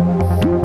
Música